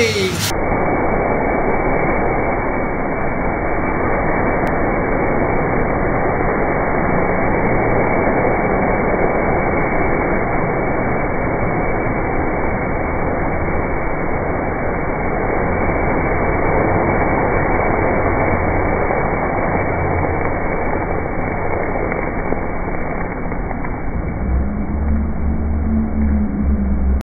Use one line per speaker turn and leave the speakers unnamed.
Fui!